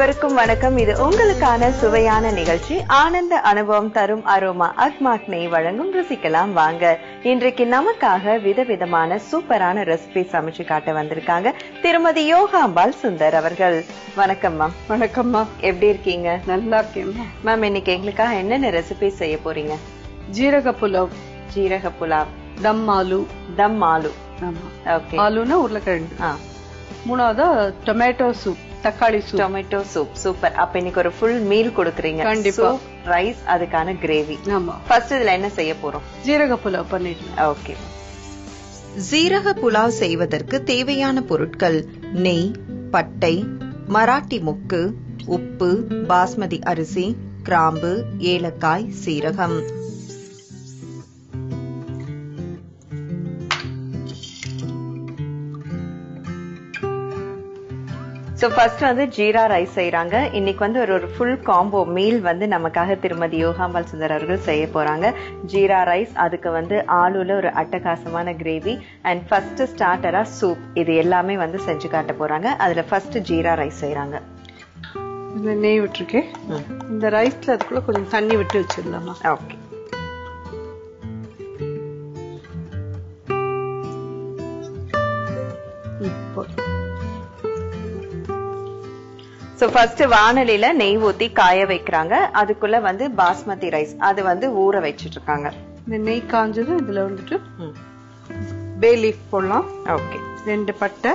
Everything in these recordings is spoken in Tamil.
அனைவருக்கும் வணக்கம். இது உங்களுக்கான சுவையான நிகழ்ச்சி. ஆனந்த அனுபவம் தரும் அரோமா அக்மாக் நெய் வழங்கும் ருசிக்கலாம். வாங்க. இன்றைக்கு நமக்காக விதவிதமான சூப்பரான ரெசிபி சமைச்சு காட்ட வந்திருக்காங்க திருமதி யோகாம்பாள் சுந்தர் அவர்கள். வணக்கம் மேம் வணக்கம்மா எப்படி இருக்கீங்க? நல்லா இருக்கேம்மா மேம் இன்னைக்கு எங்களுக்காக என்னென்ன ரெசிபி செய்ய போறீங்க? ஜீரக புலாவ். ஜீரக புலாவ். தம் ஆலு. தம் ஆலு. ஆமா. ஓகே ஆலுன்னா உருளைக்கிழங்கு. மூணாவதா டொமேட்டோ சூப் தக்காளி சூப் டொமேட்டோ சூப் சூப்பர் அப்ப இன்னைக்கு ஒரு ஃபுல் மீல் கொடுக்குறீங்க. கண்டிப்பா. ரைஸ் அதுக்கான கிரேவி ஆமா. ஃபர்ஸ்ட் இதுல என்ன செய்ய போறோம்? ஜீரக புலாவ் பண்ணிடலாம். ஓகே சீரக புலாவ் செய்வதற்கு தேவையான பொருட்கள் நெய் பட்டை மராட்டி முக்கு உப்பு பாஸ்மதி அரிசி கிராம்பு ஏலக்காய் சீரகம். சோ ஃபர்ஸ்ட் வந்து ஜீரா ரைஸ் செய்றாங்க. இன்னைக்கு வந்து ஒரு ஒரு ஃபுல் காம்போ மீல் வந்து நமக்காக திருமதி யோகாம்பால் சுந்தர் அவர்கள் செய்ய போறாங்க. ஜீரா ரைஸ் அதுக்கு வந்து ஆளுல ஒரு அட்டகாசமான கிரேவி அண்ட் ஃபர்ஸ்ட் ஸ்டார்டரா சூப் இது எல்லாமே வந்து செஞ்சு காட்ட போறாங்க. அதுல ஃபர்ஸ்ட் ஜீரா ரைஸ் செய்றாங்க. இந்த நெய் விட்டுருக்கேன் இந்த ரைஸ்ல அதுக்குள்ள கொஞ்சம் தண்ணி விட்டு வச்சிடலாமா? ஓகே. இப்போ சோ ஃபர்ஸ்ட் வானலில நெய் ஊத்தி காய வைக்கிறாங்க. அதுக்குள்ள வந்து பாஸ்மதி ரைஸ். அது வந்து ஊற வச்சிட்டு இருக்காங்க இந்த நெய் காஞ்சதும் இதுல வந்துட்டு பே லீஃப் போடலாம். ஓகே. ரெண்டு பட்டை.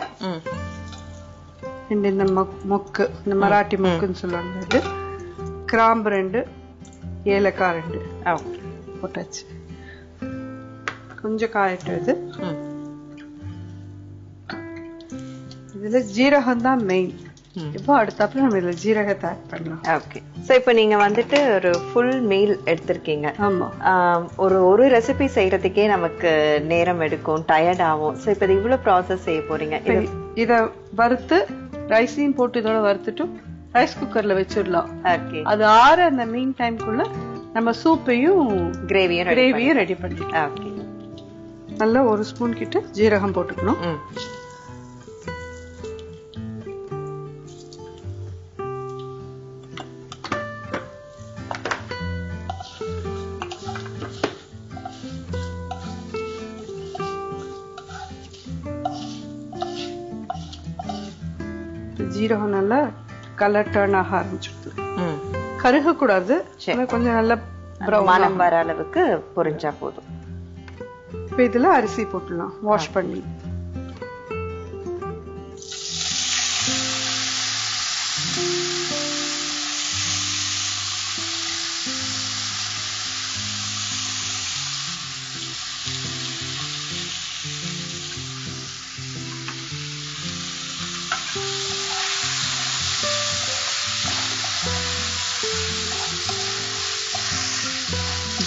ரெண்டு இந்த மொக்- மொக்கு. இந்த மராட்டி மொக்குன்னு சொல்லுவாங்க இது. கிராம்பு ரெண்டு ஏலக்காய் ரெண்டு. ஓகே. போட்டாச்சு. கொஞ்சம் காயட்டும் இது. இதுல ஜீரகம் தான் மெயின் இப்போ அடுத்தாப்புல நம்ம இதுல ஜீரகத்தை ஆட் பண்ணலாம். ஓகே சோ இப்போ நீங்க வந்துட்டு ஒரு ஃபுல் மீல் எடுத்திருக்கீங்க. ஆமா. ஒரு ஒரு ரெசிபி செய்யறதுக்கே நமக்கு நேரம் எடுக்கும் டயர்ட் ஆகும். சோ இப்போ இது இவ்வளவு ப்ராசஸ் செய்ய போறீங்க. இது இத வறுத்து ரைஸையும் போட்டு இதோட வறுத்துட்டு ரைஸ் குக்கர்ல வச்சிடலாம். ஓகே அது ஆற அந்த மீன் டைம்குள்ள நம்ம சூப்பையும் கிரேவியும் கிரேவியும் ரெடி பண்ணிக்கலாம். ஓகே நல்லா ஒரு ஸ்பூன் கிட்ட ஜீரகம் போட்டுக்கணும். நல்லா கலர் டர்ன் ஆக ஆரம்பிச்சிடுது. ம். கருக கூடாது கொஞ்சம் நல்லா மனம் வர அளவுக்கு பொரிஞ்சா போதும். இப்ப இதுல அரிசி போட்டுடலாம். வாஷ் பண்ணி.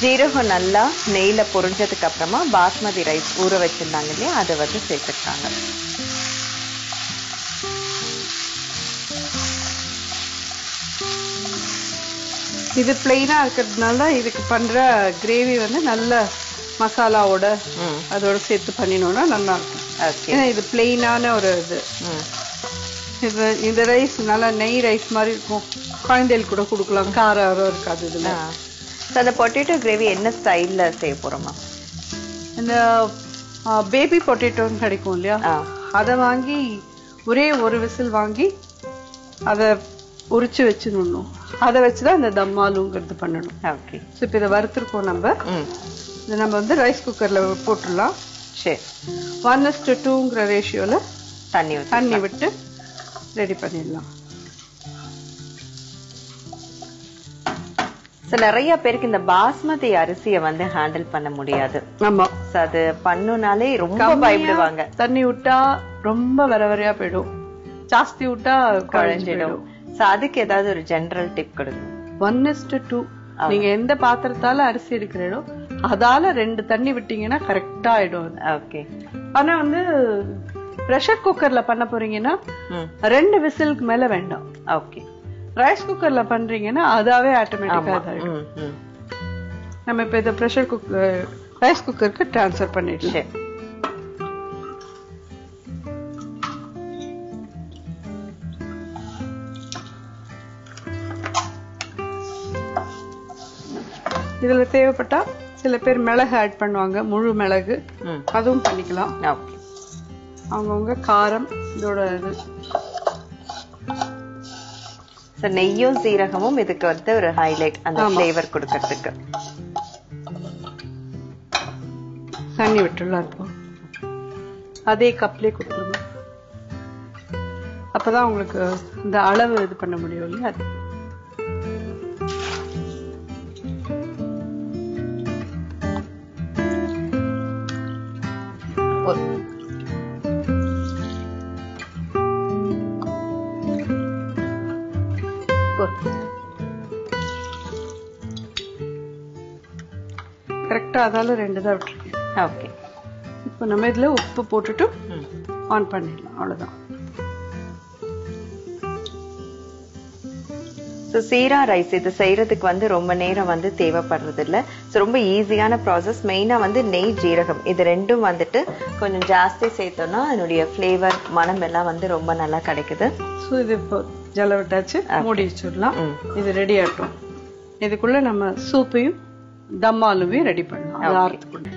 ஜீரகம் நல்லா நெய்ல பொரிஞ்சதுக்கு அப்புறமா பாஸ்மதி ரைஸ் ஊற வச்சிருந்தாங்க இல்லையா? அதை வந்து சேர்த்துட்டாங்க இது பிளெயினா இருக்கிறதுனால இதுக்கு பண்ற கிரேவி வந்து நல்ல மசாலாவோட அதோட சேர்த்து பண்ணினோம்னா நல்லா இருக்கும். ஏன்னா இது பிளெயினான ஒரு இது. இது இந்த ரைஸ் நல்லா நெய் ரைஸ் மாதிரி இருக்கும். குழந்தைகளுக்கு கூட கொடுக்கலாம். காரம் இருக்காது இதுல. ஸோ அந்த பொட்டேட்டோ கிரேவி என்ன ஸ்டைல்ல செய்ய போறோமா? இந்த பேபி பொட்டேட்டோன்னு கிடைக்கும் இல்லையா? அதை வாங்கி ஒரே ஒரு விசில் வாங்கி அதை உரிச்சு வச்சிடணும். அதை வச்சுதான் இந்த தம்மாலுங்கிறது பண்ணணும். ஓகே ஸோ இப்போ இதை வறுத்துருக்கோம் நம்ம. இதை நம்ம வந்து ரைஸ் குக்கர்ல போட்டுடலாம். சரி. ஒன் இஸ்டு டூங்கிற ரேஷியோல தண்ணி தண்ணி விட்டு ரெடி பண்ணிடலாம். ஸோ நிறைய பேருக்கு இந்த பாஸ்மதி அரிசியை வந்து ஹேண்டில் பண்ண முடியாது. ஆமா. அது பண்ணுனாலே ரொம்ப பயப்படுவாங்க. தண்ணி விட்டா ரொம்ப வர வரையா போயிடும். ஜாஸ்தி விட்டா குழஞ்சிடும் ஸோ அதுக்கு ஏதாவது ஒரு ஜெனரல் டிப் கொடுங்க. ஒன் இஸ்டு டூ நீங்க எந்த பாத்திரத்தால அரிசி எடுக்கிறீங்களோ அதால ரெண்டு தண்ணி விட்டீங்கன்னா கரெக்டா ஆயிடும். ஓகே ஆனா வந்து ப்ரெஷர் குக்கர்ல பண்ண போறீங்கன்னா ரெண்டு விசிலுக்கு மேல வேண்டாம். ஓகே ரைஸ் குக்கர்ல பண்றீங்கன்னா அதாவே ஆட்டோமேட்டிக்கா நம்ம இப்ப இதை ப்ரெஷர் குக்கர் ரைஸ் குக்கருக்கு டிரான்ஸ்ஃபர் பண்ணிடுச்சேன் இதுல தேவைப்பட்டா சில பேர் மிளகு ஆட் பண்ணுவாங்க முழு மிளகு. அதுவும் பண்ணிக்கலாம். அவங்கவுங்க காரம் இதோட ஸோ நெய்யும் சீரகமும் இதுக்கு வந்து ஒரு ஹைலைட் அந்த ஃப்ளேவர் கொடுக்கறதுக்கு. தண்ணி விட்டுடலாம் இப்போ. அதே கப்லேயே கொடுத்துருங்க அப்பதான் உங்களுக்கு இந்த அளவு இது பண்ண முடியும் இல்லையா? அது அதால ரெண்டு தான் விட்டுருக்கேன். ஓகே. இப்போ நம்ம இதுல உப்பு போட்டுட்டு ஆன் பண்ணிடலாம். அவ்வளவுதான். ஸோ சீரா ரைஸ் இது செய்யறதுக்கு வந்து ரொம்ப நேரம் வந்து தேவைப்படுறது இல்ல ஸோ ரொம்ப ஈஸியான ப்ராசஸ் மெயினா வந்து நெய் ஜீரகம். இது ரெண்டும் வந்துட்டு கொஞ்சம் ஜாஸ்தி சேர்த்தோம்னா அதனுடைய ஃப்ளேவர் மனம் எல்லாம் வந்து ரொம்ப நல்லா கிடைக்குது. ஸோ இது இப்போ ஜல விட்டாச்சு மூடி வச்சிடலாம். இது ரெடி ஆகட்டும். இதுக்குள்ள நம்ம சூப்பையும் தம் ஆலுவையும் ரெடி பண்ணலாம்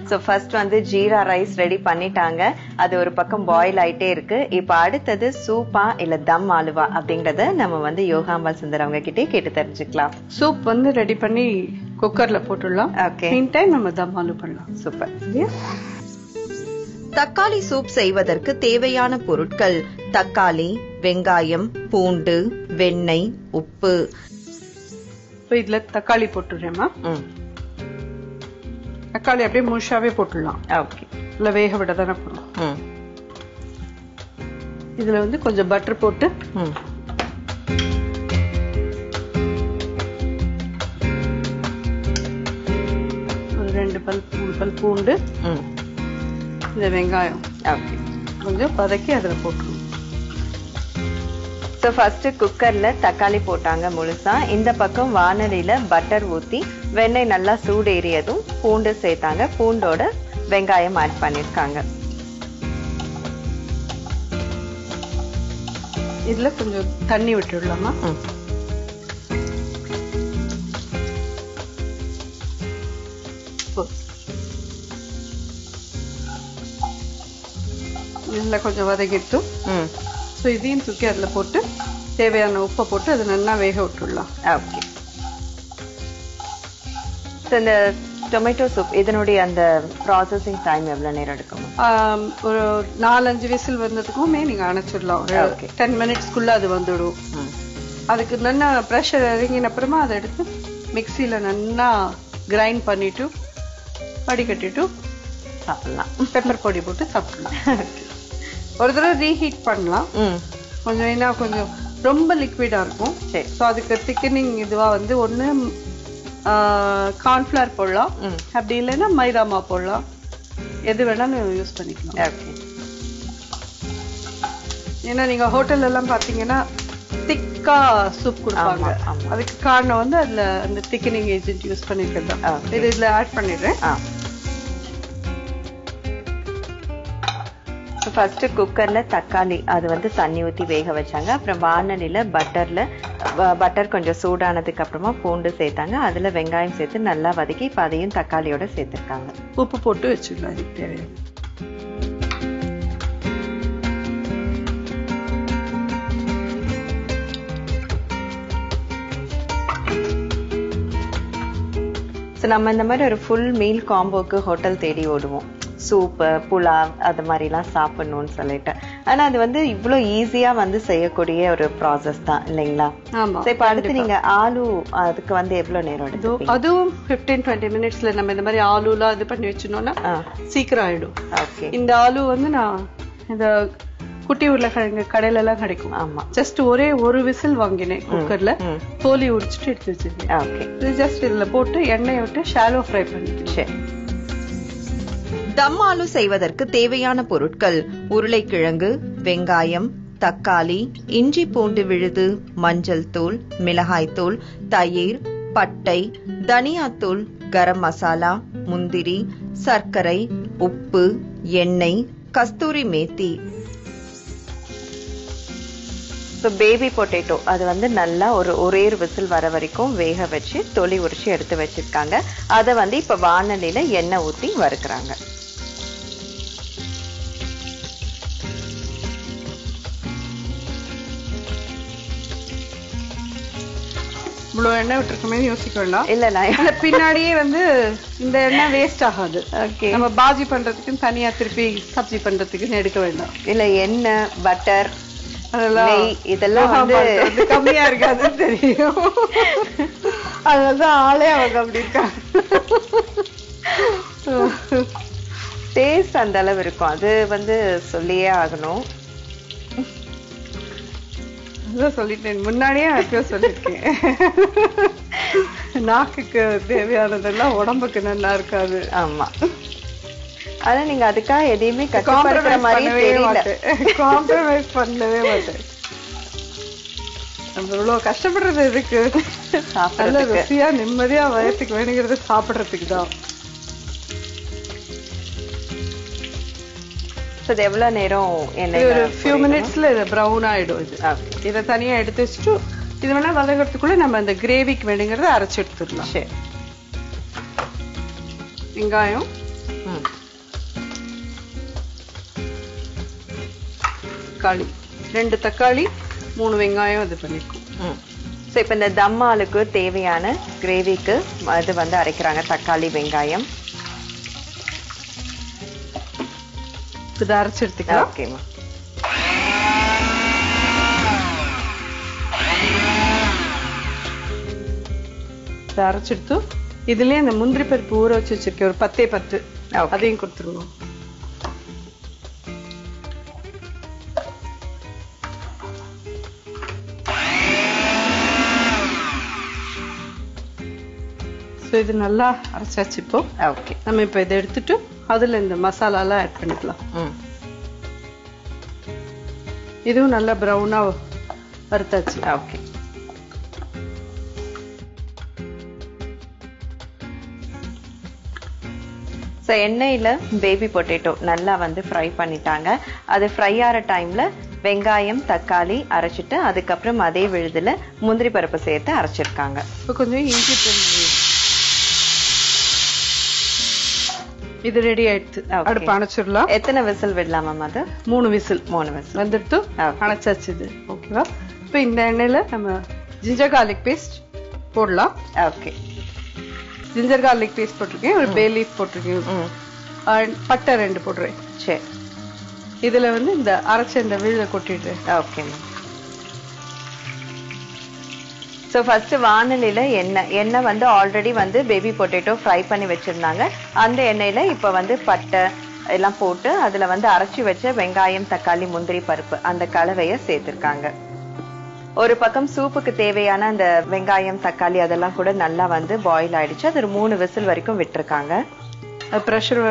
ஸோ ஃபர்ஸ்ட் வந்து ஜீரா ரைஸ் ரெடி பண்ணிட்டாங்க. அது ஒரு பக்கம் பாயில் ஆயிட்டே இருக்கு. இப்போ அடுத்தது சூப்பா இல்ல தம் ஆலுவா அப்படிங்கறத நம்ம வந்து யோகாம்பால் சுந்தர் அவங்க கிட்டே கேட்டு தெரிஞ்சுக்கலாம். சூப் வந்து ரெடி பண்ணி குக்கர்ல போட்டுடலாம். ஓகே மீன் டைம் நம்ம தம் ஆலு பண்ணலாம். சூப்பர் தக்காளி சூப் செய்வதற்கு தேவையான பொருட்கள் தக்காளி வெங்காயம் பூண்டு வெண்ணெய் உப்பு. இப்போ இதுல தக்காளி போட்டுடுறேம்மா ம். தக்காளி அப்படியே முழுசாவே போட்டுடலாம். ஓகே. இல்ல வேக விட தானே போறோம் ம். இதுல வந்து கொஞ்சம் பட்டர் போட்டு ஒரு ரெண்டு பல் மூணு பல் பூண்டு. இந்த வெங்காயம். ஓகே. கொஞ்சம் பதக்கி அதுல போட்டுருவோம் ஸோ ஃபர்ஸ்ட் குக்கர்ல தக்காளி போட்டாங்க முழுசா. இந்த பக்கம் வானலியில பட்டர் ஊத்தி வெண்ணெய் நல்லா சூடேறியதும் பூண்டு சேர்த்தாங்க. பூண்டோட வெங்காயம் ஆட் பண்ணிருக்காங்க. இதுல கொஞ்சம் தண்ணி விட்டுடலாமா? இதுல கொஞ்சம் வதக்கிட்டும் ம். ஸோ இதையும் தூக்கி அதுல போட்டு தேவையான உப்பை போட்டு அதை நல்லா வேக விட்டுடலாம். ஓகே. ஸோ இந்த டொமேட்டோ சூப் இதனுடைய அந்த ப்ராசஸிங் டைம் எவ்வளவு நேரம் எடுக்கும்? ஒரு நாலஞ்சு விசில் வந்ததுக்குமே நீங்க அணைச்சிடலாம். ஒரு Okay. டென் மினிட்ஸ்க்குள்ள அது வந்துடும். அதுக்கு நல்லா ப்ரெஷர் இறங்கின அப்புறமா அதை எடுத்து மிக்சியில நல்லா கிரைண்ட் பண்ணிட்டு வடிகட்டிட்டு சாப்பிடலாம். பெப்பர் பொடி போட்டு சாப்பிடலாம். ஒரு தடவை ரீஹீட் பண்ணலாம். கொஞ்சம் ஏன்னா கொஞ்சம் ரொம்ப லிக்விடா இருக்கும். சரி. ஸோ அதுக்கு திக்கனிங் இதுவா வந்து ஒன்று கார்ன்ஃப்ளவர் போடலாம். அப்படி இல்லைன்னா மைதா மாவு போடலாம். எது வேணாலும் யூஸ் பண்ணிக்கலாம். ஓகே. ஏன்னா நீங்க ஹோட்டல்ல எல்லாம் பாத்தீங்கன்னா திக்கா சூப் கொடுப்பாங்க. அதுக்கு காரணம் வந்து அதுல அந்த திக்கனிங் ஏஜென்ட் யூஸ் பண்ணிருக்கிறது. இது இதுல ஆட் பண்ணிடுறேன். ஆ ஃபர்ஸ்ட் குக்கர்ல தக்காளி அது வந்து தண்ணி ஊத்தி வேக வச்சாங்க. அப்புறம் வானலில பட்டர்ல பட்டர் கொஞ்சம் சூடானதுக்கு அப்புறமா பூண்டு சேர்த்தாங்க. அதுல வெங்காயம் சேர்த்து நல்லா வதக்கி இப்ப அதையும் தக்காளியோட சேர்த்திருக்காங்க. உப்பு போட்டு தேவையான ஸோ நம்ம இந்த மாதிரி ஒரு ஃபுல் மீல் காம்போக்கு ஹோட்டல் தேடி ஓடுவோம். சூப்பு புலாவ் அது மாதிரிலாம் சாப்பிடணும்னு சொல்லிட்டு. ஆனா அது வந்து இவ்வளோ ஈஸியா வந்து செய்யக்கூடிய ஒரு ப்ராசஸ் தான் இல்லைங்களா? இப்போ அடுத்து நீங்க ஆலு அதுக்கு வந்து எவ்வளவு நேரம் எடுத்துப்பீங்க? அதுவும் 15 டுவெண்ட்டி மினிட்ஸ்ல நம்ம இந்த மாதிரி ஆலுலாம் இது பண்ணி வச்சினோம்னா சீக்கிரம் ஆயிடும். ஓகே. இந்த ஆலு வந்து நான் இந்த குட்டி உருளைக்கிழங்கு கடையில எல்லாம் கிடைக்கும். ஆமா. ஜஸ்ட் ஒரே ஒரு விசில் வாங்கினேன் குக்கர்ல தோலி உரிச்சிட்டு எடுத்து வச்சிருக்கேன். ஓகே. இது ஜஸ்ட் இதுல போட்டு எண்ணெயை விட்டு ஷாலோ ஃப்ரை பண்ணிக்கணும் சரி. தம் ஆலு செய்வதற்கு தேவையான பொருட்கள் உருளைக்கிழங்கு வெங்காயம் தக்காளி இஞ்சி பூண்டு விழுது மஞ்சள் தூள் மிளகாய்த்தூள் தயிர் பட்டை தனியாத்தூள் கரம் மசாலா முந்திரி சர்க்கரை உப்பு எண்ணெய் kasuri methi. So baby potato அது வந்து நல்லா ஒரு ஒரே ஒரு விசில் வர வரைக்கும் வேக வச்சு தொளி உரிச்சு எடுத்து வச்சிருக்காங்க. அதை வந்து இப்போ வானலியில் எண்ணெய் ஊற்றி வறுக்கிறாங்க. இவ்வளவு எண்ணெய் விட்டுருக்கமே யோசிக்க வேண்டாம். இல்ல நான் பின்னாடியே வந்து இந்த எண்ணெய் வேஸ்ட் ஆகாது. ஓகே. நம்ம பாஜி பண்றதுக்கு தனியா திருப்பி சப்ஜி பண்றதுக்குன்னு எடுக்க வேண்டாம். இல்ல எண்ணெய் பட்டர் அதெல்லாம் இதெல்லாம் வந்து கம்மியா இருக்காதுன்னு தெரியும். அதனாலதான் ஆளே அவங்க அப்படி இருக்காங்க. டேஸ்ட் அந்த அளவு இருக்கும். அது வந்து சொல்லியே ஆகணும். சொல்லிட்டேன். முன்னாடியே எப்பயோ சொல்லியிருக்கேன். நாக்குக்கு தேவையானதெல்லாம் உடம்புக்கு நல்லா இருக்காது. ஆமா. ஆனா நீங்க அதுக்காக எதையுமே காம்ப்ரமைஸ் மாதிரி தெரியல. மாட்டேன். காம்ப்ரமைஸ் பண்ணவே மாட்டேன். நம்ம இவ்வளவு கஷ்டப்படுறது எதுக்கு? நல்ல ருசியா நிம்மதியா வயசுக்கு வேணுங்கிறது சாப்பிடுறதுக்கு தான். So, இது எவ்வளவு நேரம் இது எண்ணெய் ஒரு ஃபியூ மினிட்ஸ்ல இது ப்ரௌன் ஆயிடும். இது இதை தனியா எடுத்து வச்சுட்டு இது வேணா வதங்கிறதுக்குள்ள நம்ம இந்த கிரேவிக்கு வேணுங்கிறத அரைச்சு எடுத்துடலாம். சரி. வெங்காயம். தக்காளி. ரெண்டு தக்காளி மூணு வெங்காயம் இது பண்ணிருக்கோம். So, இப்ப இந்த தம்மாலுக்கு தேவையான கிரேவிக்கு அது வந்து அரைக்கிறாங்க. தக்காளி வெங்காயம். இதை அரைச்சு எடுத்துக்கலாம் ஓகேமா இதை அரைச்செடுத்து இதுலயே அந்த முந்திரி பருப்பு ஊற வச்சு வச்சிருக்கேன் ஒரு பத்தே பத்து. அதையும் கொடுத்துருங்க ஸோ இது நல்லா அரைச்சாச்சு இப்போ ஓகே நம்ம இப்போ இதை எடுத்துட்டு அதுல இந்த மசாலாலாம் ஆட் பண்ணிக்கலாம். இதுவும் நல்லா ப்ரௌனா வறுத்தாச்சு. ஓகே ஸோ எண்ணெயில் பேபி பொட்டேட்டோ நல்லா வந்து ஃப்ரை பண்ணிட்டாங்க. அது ஃப்ரை ஆகிற டைமில் வெங்காயம் தக்காளி அரைச்சிட்டு அதுக்கப்புறம் அதே விழுதுல முந்திரி பருப்பு சேர்த்து அரைச்சிருக்காங்க. இப்போ கொஞ்சம் இஞ்சி இது ரெடி ஆயிடுச்சு. அடுப்பு அணைச்சிடலாம். எத்தனை விசில் விடலாம் மேம் அது? மூணு விசில் மூணு விசில். வந்துட்டு. அணைச்சாச்சு இது. ஓகேவா? இப்போ இந்த எண்ணெயில நம்ம ஜிஞ்சர் கார்லிக் பேஸ்ட் போடலாம். ஓகே ஜிஞ்சர் கார்லிக் பேஸ்ட் போட்டிருக்கேன். ஒரு பே லீஃப் போட்டிருக்கேன். பட்டை ரெண்டு போடுறேன் சரி. இதுல வந்து இந்த அரைச்ச இந்த விழுத கொட்டிடுறேன் ஓகே மேம் ஸோ ஃபர்ஸ்ட் வானலியில எண்ணெய் எண்ணெய் வந்து ஆல்ரெடி வந்து பேபி பொட்டேட்டோ ஃப்ரை பண்ணி வச்சிருந்தாங்க. அந்த எண்ணெயில இப்போ வந்து பட்டை எல்லாம் போட்டு அதுல வந்து அரைச்சி வச்ச வெங்காயம் தக்காளி முந்திரி பருப்பு அந்த கலவையை சேர்த்திருக்காங்க. ஒரு பக்கம் சூப்புக்கு தேவையான அந்த வெங்காயம் தக்காளி அதெல்லாம் கூட நல்லா வந்து பாயில் ஆயிடுச்சு. அது ஒரு மூணு விசில் வரைக்கும் விட்டுருக்காங்க. ப்ரெஷர்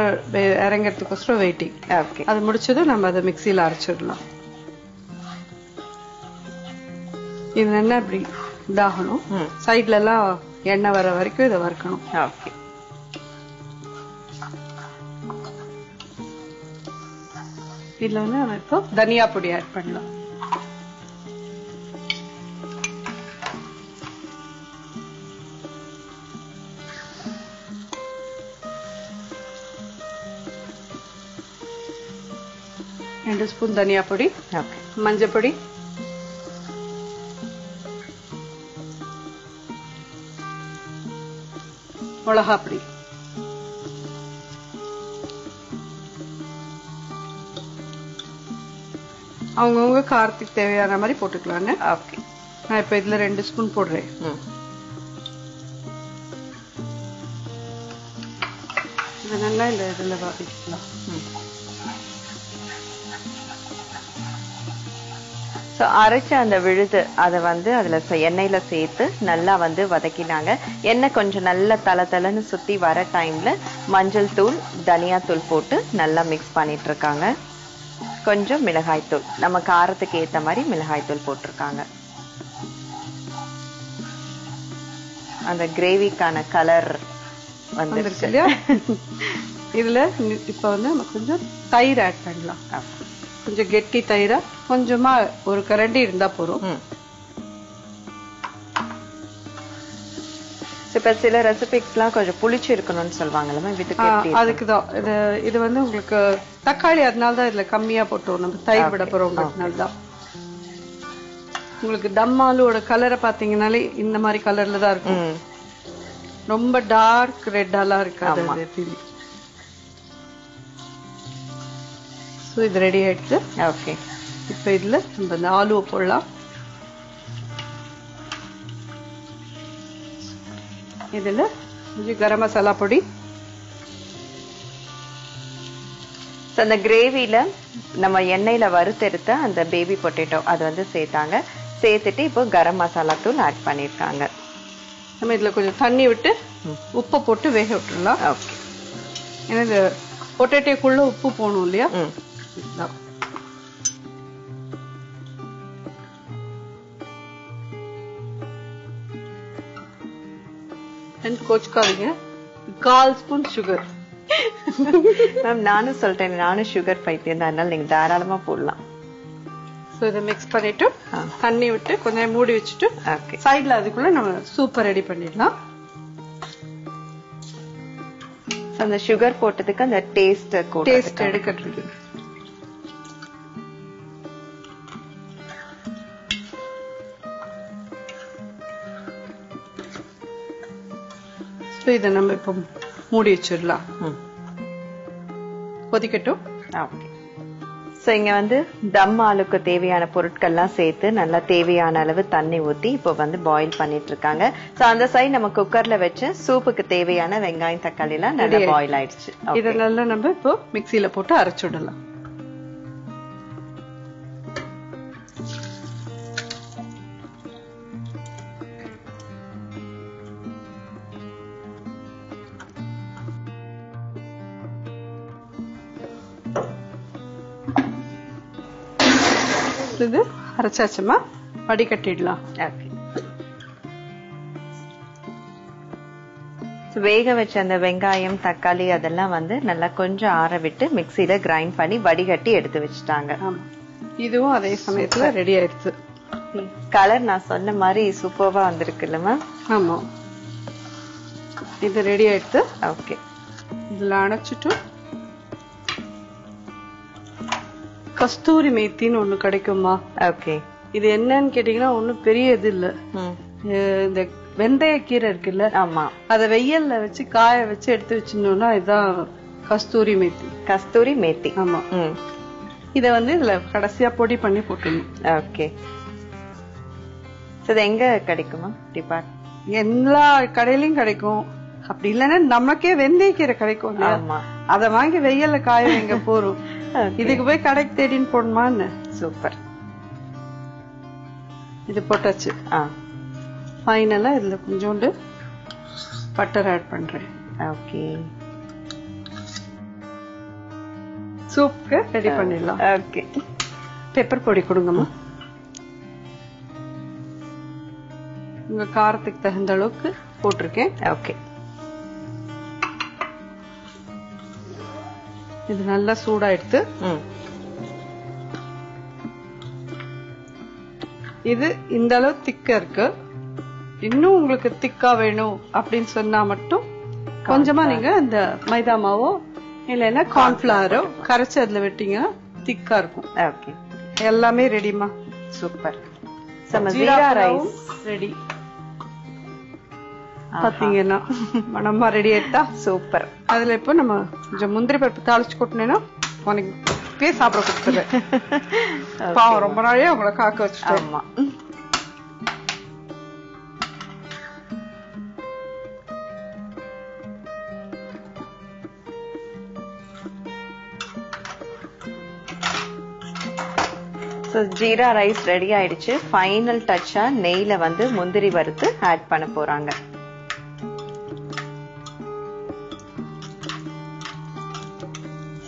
இறங்கிறதுக்கோசரம் வெயிட்டிங் ஓகே அது முடிச்சதும் நம்ம அதை மிக்சியில அரைச்சிடலாம். இது என்ன இப்படி? இதாகணும். சைட்ல எல்லாம் எண்ணெய் வர வரைக்கும் இதை வறுக்கணும். ஓகே. இதுல வந்து நம்ம இப்போ தனியா பொடி ஆட் பண்ணலாம். ரெண்டு ஸ்பூன் தனியா பொடி மஞ்சள் பொடி மிளகா பொடி அவங்கவுங்க காரத்துக்கு தேவையான மாதிரி போட்டுக்கலான்னு ஓகே நான் இப்ப இதுல ரெண்டு ஸ்பூன் போடுறேன் ம் இதை நல்லா இந்த இதுல வதக்கிக்கலாம் ஸோ அரைச்ச அந்த விழுது அதை வந்து அதுல எண்ணெயில சேர்த்து நல்லா வந்து வதக்கினாங்க. எண்ணெய் கொஞ்சம் நல்லா தல தலன்னு சுத்தி வர டைம்ல மஞ்சள் தூள் தனியா தூள் போட்டு நல்லா மிக்ஸ் பண்ணிட்டு இருக்காங்க கொஞ்சம் மிளகாய் தூள். நம்ம காரத்துக்கு ஏத்த மாதிரி மிளகாய் தூள் போட்டிருக்காங்க. அந்த கிரேவிக்கான கலர் வந்துருச்சு. இல்லையா? இதுல இப்ப வந்து நம்ம கொஞ்சம் தயிர் ஆட் பண்ணலாம். கொஞ்சம் கெட்டி தயிரா கொஞ்சமா ஒரு கரண்டி இருந்தா போதும். ம். இப்ப சில ரெசிபிஸ்லாம் கொஞ்சம் புளிச்சு இருக்கணும்னு சொல்லுவாங்கல்ல இதுக்கு எப்படி அதுக்கு தான் இது இது வந்து உங்களுக்கு தக்காளி அதனால தான் இதுல கம்மியா போட்டோம். நம்ம தயிர் விட போறோங்கிறதுனால தான் உங்களுக்கு தம் ஆலுவோட கலரை பாத்தீங்கன்னாலே இந்த மாதிரி கலர்ல தான் இருக்கும் ரொம்ப டார்க் ரெட்டாலாம் இருக்காது ஸோ இது ரெடி ஆயிடுச்சு. ஓகே இப்போ இதுல நம்ம இந்த ஆலுவை போடலாம். இதுல கொஞ்சம் கரம் மசாலா பொடி. ஸோ அந்த கிரேவில நம்ம எண்ணெயில வறுத்தெடுத்த அந்த பேபி பொட்டேட்டோ அது வந்து சேர்த்தாங்க. சேர்த்துட்டு இப்போ கரம் மசாலா தூள் ஆட் பண்ணியிருக்காங்க. நம்ம இதுல கொஞ்சம் தண்ணி விட்டு உப்பை போட்டு வேக விட்டுறலாம் ஓகே ஏன்னா இந்த பொட்டேட்டோக்குள்ள உப்பு போகணும் இல்லையா? ம் இதுதான். And கோச்சுக்காதீங்க கால் ஸ்பூன் சுகர் மேம் நானும் சொல்லிட்டேன் நானும் சுகர் பைத்தியம் தான். அதனால நீங்க தாராளமா போடலாம். ஸோ இதை மிக்ஸ் பண்ணிட்டு. தண்ணி விட்டு கொஞ்சம் மூடி வச்சுட்டு ஓகே சைடுல அதுக்குள்ள நம்ம சூப்பர் ரெடி பண்ணிடலாம். அந்த சுகர் போட்டதுக்கு அந்த டேஸ்ட் டேஸ்ட் எடுக்கிறதுக்கு ஸோ இதை நம்ம இப்போ மூடி வச்சிடலாம். கொதிக்கட்டும். ஓகே. ஸோ இங்க வந்து தம் ஆளுக்கு தேவையான பொருட்கள்லாம் சேர்த்து நல்லா தேவையான அளவு தண்ணி ஊத்தி இப்போ வந்து பாயில் பண்ணிட்டு இருக்காங்க ஸோ அந்த சைடு நம்ம குக்கர்ல வச்சு சூப்புக்கு தேவையான வெங்காயம் தக்காளி எல்லாம் நல்லா பாயில் ஆயிடுச்சு. இதை நல்லா நம்ம இப்போ மிக்சியில போட்டு அரைச்சு அரைச்சாச்சுமா? வடிகட்டிடலாம். வேக வச்ச அந்த வெங்காயம் தக்காளி அதெல்லாம் வந்து நல்லா கொஞ்சம் ஆற விட்டு மிக்சியில கிரைண்ட் பண்ணி வடிகட்டி எடுத்து வச்சுட்டாங்க. இதுவும் அதே சமயத்துல ரெடி ஆயிடுச்சு. கலர் நான் சொன்ன மாதிரி சூப்பர்வா வந்திருக்குல்ல மேம் ஆமா. இது ரெடி ஆயிடுச்சு. ஓகே இதுல அணைச்சிட்டு கஸ்தூரி மேத்தின்னு ஒண்ணு கிடைக்குமா ஓகே. இது என்னன்னு கேட்டீங்கன்னா ஒண்ணும் பெரிய இது இல்ல. இந்த வெந்தய கீரை இருக்குல்ல ஆமா. அத வெயில்ல வச்சு காய வச்சு எடுத்து வச்சிருந்தோம்னா இதுதான் கஸ்தூரி மேத்தி. கஸ்தூரி மேத்தி. ஆமா. இத வந்து இதுல கடைசியா பொடி பண்ணி போட்டுடணும். ஓகே. இது எங்க கிடைக்குமா? டிபார்ட் எல்லா கடையிலயும் கிடைக்கும். அப்படி இல்லைன்னா நமக்கே வெந்தயக்கீரை கிடைக்கும் இல்லையா? ஆமா. அத வாங்கி வெயில்ல காய வைங்க போறோம் இதுக்கு போய் கடைக்கு தேடின்னு போடணுமான்னு சூப்பர். இது போட்டாச்சு. ஆ. ஃபைனலா இதுல கொஞ்சோண்டு பட்டர் ஆட் பண்றேன். ஓகே. சூப்புக்கு ரெடி பண்ணிடலாம். ஓகே. பெப்பர் பொடி கொடுங்கம்மா. உங்க காரத்துக்கு தகுந்த அளவுக்கு போட்டிருக்கேன். ஓகே. இது நல்லா ம். இது இந்த அளவு திக்கா இருக்கு. இன்னும் உங்களுக்கு திக்கா வேணும் அப்படின்னு சொன்னா மட்டும் கொஞ்சமா நீங்க இந்த மைதா மாவோ இல்லைன்னா கார்ன்ஃபிளவரோ கரைச்சு அதுல விட்டீங்கன்னா திக்கா இருக்கும். ஓகே எல்லாமே ரெடிமா சூப்பர் ஜீரா ரைஸ் ரெடி பாத்தீங்கன்னா மனமா ரெடி ஆயிட்டா சூப்பர் அதுல இப்போ நம்ம கொஞ்சம் முந்திரி பருப்பு தாளிச்சு கொட்டினேன்னா உனக்கு இப்பயே சாப்பிட கொடுத்துருவேன். பாவம் ரொம்ப நாளே உங்களை காக்க வச்சுட்டேன். ஆமா. ஸோ ஜீரா ரைஸ் ரெடி ஆயிடுச்சு. ஃபைனல் டச்சா நெய்ல வந்து முந்திரி வறுத்து ஆட் பண்ண போறாங்க.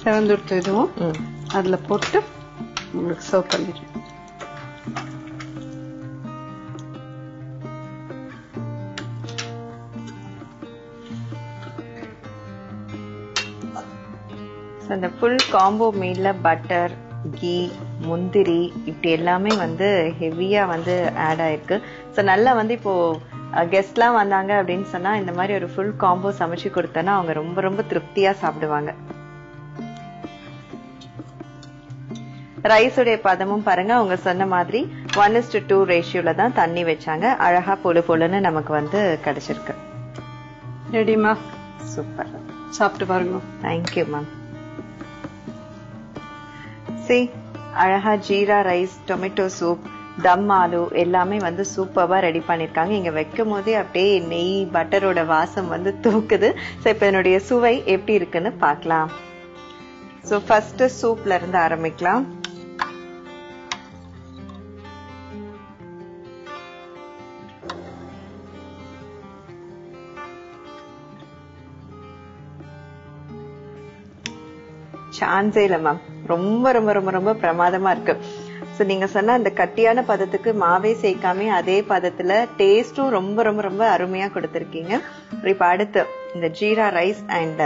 செவந்துடுத்து இதுவும் அதுல போட்டு உங்களுக்கு சர்வ் பண்ணிடுறேன் அந்த ஃபுல் காம்போ மீல்ல பட்டர் கீ முந்திரி இப்படி எல்லாமே வந்து ஹெவியா வந்து ஆட் ஆயிருக்கு. ஸோ நல்லா வந்து இப்போ கெஸ்ட்லாம் வந்தாங்க அப்படின்னு சொன்னா இந்த மாதிரி ஒரு ஃபுல் காம்போ சமைச்சு கொடுத்தோன்னா அவங்க ரொம்ப ரொம்ப திருப்தியா சாப்பிடுவாங்க. ரைஸுடைய பதமும் பாருங்க அவங்க சொன்ன மாதிரி ஒன் இஸ் டு டூ ரேஷியோல தான் தண்ணி வச்சாங்க. அழகா பொழு பொழுன்னு நமக்கு வந்து கிடைச்சிருக்கு. ரெடிமா சூப்பர் சாப்பிட்டு பாருங்க. தேங்க்யூ மேம் சி அழகா jeera rice tomato soup dum aloo எல்லாமே வந்து சூப்பர்வா ரெடி பண்ணிருக்காங்க. இங்க வைக்கும் போதே அப்படியே நெய் பட்டரோட வாசம் வந்து தூக்குது. ஸோ இப்போ என்னுடைய சுவை எப்படி இருக்குன்னு பார்க்கலாம். ஸோ ஃபர்ஸ்ட் சூப்ல இருந்து ஆரம்பிக்கலாம். சான்ஸே இல்லை மேம் ரொம்ப ரொம்ப ரொம்ப ரொம்ப பிரமாதமா இருக்கு. ஸோ நீங்க சொன்ன அந்த கட்டியான பதத்துக்கு மாவே சேர்க்காம அதே பதத்துல டேஸ்டும் ரொம்ப ரொம்ப ரொம்ப அருமையா கொடுத்துருக்கீங்க. இப்ப அடுத்து இந்த ஜீரா ரைஸ் அண்ட்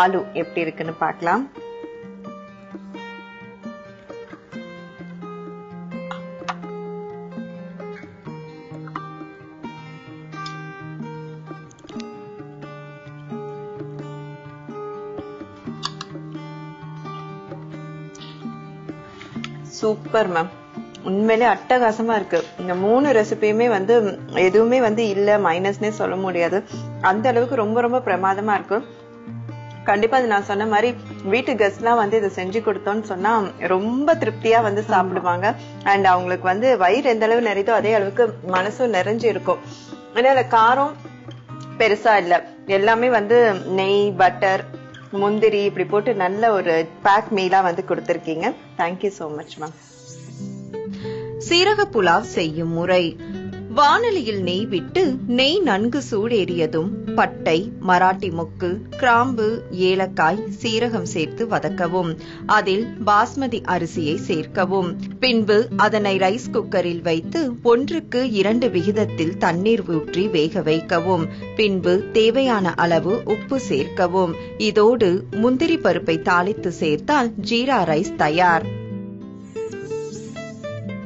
ஆலு எப்படி இருக்குன்னு பார்க்கலாம். சூப்பர் மேம் உண்மையிலே அட்டகாசமா இருக்கு. இந்த மூணு ரெசிபியுமே வந்து எதுவுமே வந்து இல்ல மைனஸ்னே சொல்ல முடியாது. அந்த அளவுக்கு ரொம்ப ரொம்ப பிரமாதமா இருக்கு. கண்டிப்பா அது நான் சொன்ன மாதிரி வீட்டு கெஸ்ட்லாம் வந்து இதை செஞ்சு கொடுத்தோம்னு சொன்னா ரொம்ப திருப்தியா வந்து சாப்பிடுவாங்க. அண்ட் அவங்களுக்கு வந்து வயிறு எந்த அளவு நிறையுதோ அதே அளவுக்கு மனசும் நிறைஞ்சு இருக்கும். ஏன்னா காரம் பெருசா இல்ல. எல்லாமே வந்து நெய் பட்டர் முந்திரி இப்படி போட்டு நல்ல ஒரு பேக் மீலா வந்து கொடுத்துருக்கீங்க. தேங்க்யூ சோ மச் மேம் சீரக புலாவ் செய்யும் முறை. வானலியில் நெய் விட்டு நெய் நன்கு சூடேறியதும் பட்டை மராட்டி முக்கு கிராம்பு ஏலக்காய் சீரகம் சேர்த்து வதக்கவும். அதில் பாஸ்மதி அரிசியை சேர்க்கவும். பின்பு அதனை ரைஸ் குக்கரில் வைத்து ஒன்றுக்கு இரண்டு விகிதத்தில் தண்ணீர் ஊற்றி வேக வைக்கவும். பின்பு தேவையான அளவு உப்பு சேர்க்கவும். இதோடு முந்திரி பருப்பை தாளித்து சேர்த்தால் ஜீரா ரைஸ் தயார்.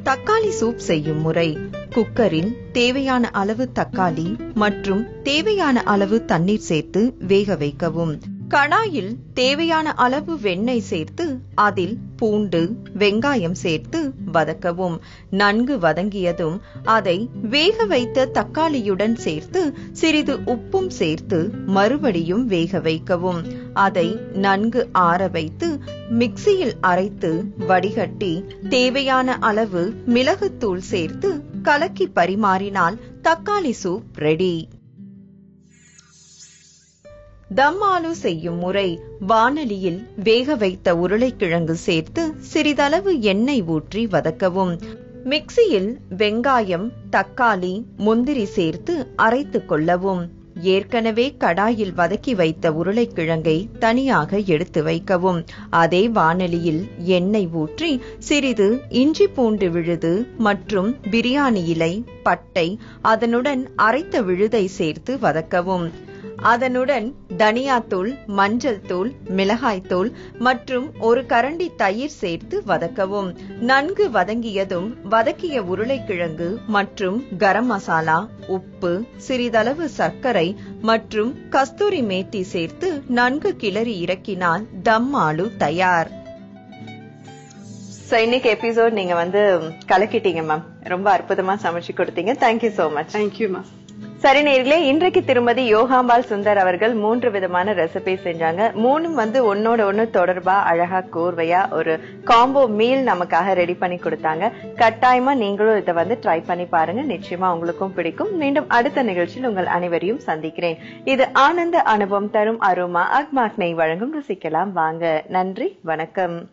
தக்காளி சூப் செய்யும் முறை. குக்கரில் தேவையான அளவு தக்காளி மற்றும் தேவையான அளவு தண்ணீர் சேர்த்து வேக வைக்கவும். கடாயில் தேவையான அளவு வெண்ணெய் சேர்த்து அதில் பூண்டு வெங்காயம் சேர்த்து வதக்கவும். நன்கு வதங்கியதும் அதை வேக வைத்த தக்காளியுடன் சேர்த்து சிறிது உப்பும் சேர்த்து மறுபடியும் வேக வைக்கவும். அதை நன்கு ஆற வைத்து மிக்சியில் அரைத்து வடிகட்டி தேவையான அளவு மிளகுத்தூள் சேர்த்து கலக்கி பரிமாறினால் தக்காளி சூப் ரெடி தம் ஆலு செய்யும் முறை வானலியில் வேக வைத்த உருளைக்கிழங்கு சேர்த்து சிறிதளவு எண்ணெய் ஊற்றி வதக்கவும். மிக்சியில் வெங்காயம் தக்காளி முந்திரி சேர்த்து அரைத்துக் கொள்ளவும். ஏற்கனவே கடாயில் வதக்கி வைத்த உருளைக்கிழங்கை தனியாக எடுத்து வைக்கவும். அதே வானலியில் எண்ணெய் ஊற்றி சிறிது இஞ்சி பூண்டு விழுது மற்றும் பிரியாணி இலை பட்டை அதனுடன் அரைத்த விழுதை சேர்த்து வதக்கவும். அதனுடன் தனியாத்தூள் மஞ்சள் தூள் மிளகாய்த்தூள் மற்றும் ஒரு கரண்டி தயிர் சேர்த்து வதக்கவும். நன்கு வதங்கியதும் வதக்கிய உருளைக்கிழங்கு மற்றும் கரம் மசாலா உப்பு சிறிதளவு சர்க்கரை மற்றும் கஸ்தூரி மேத்தி சேர்த்து நன்கு கிளறி இறக்கினால் தம் ஆலு தயார். சோ இன்னைக்கு எபிசோட் நீங்க வந்து கலக்கிட்டீங்க மேம் ரொம்ப அற்புதமா சமைச்சு கொடுத்தீங்க. தேங்க்யூ so மச் தேங்க்யூமா சரி நேர்களே இன்றைக்கு திருமதி யோகாம்பால் சுந்தர் அவர்கள் மூன்று விதமான ரெசிபி செஞ்சாங்க. மூணும் வந்து ஒன்னோட ஒன்னு தொடர்பா அழகா கோர்வையா ஒரு காம்போ மீல் நமக்காக ரெடி பண்ணி கொடுத்தாங்க. கட்டாயமா நீங்களும் இதை வந்து ட்ரை பண்ணி பாருங்க. நிச்சயமா உங்களுக்கும் பிடிக்கும். மீண்டும் அடுத்த நிகழ்ச்சியில் உங்கள் அனைவரையும் சந்திக்கிறேன். இது ஆனந்த அனுபவம் தரும் அருமா. அக்மாக்னை வழங்கும் ருசிக்கலாம். வாங்க. நன்றி. வணக்கம்.